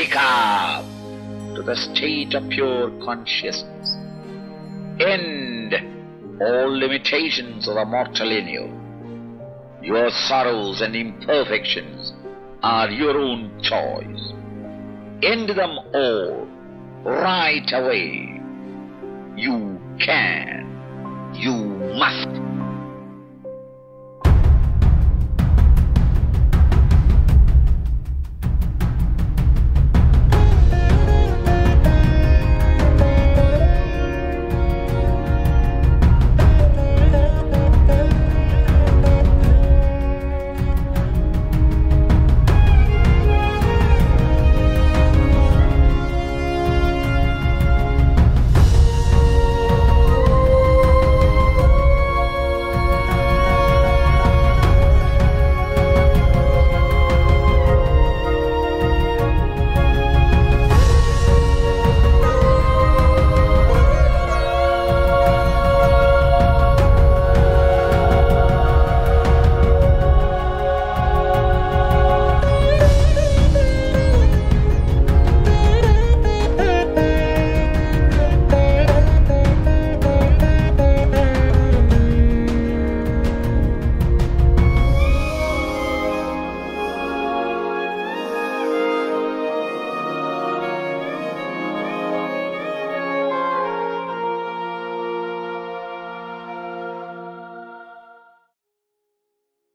Wake up to the state of pure consciousness. End all limitations of the mortal in you. Your sorrows and imperfections are your own choice. End them all right away. You can. You must.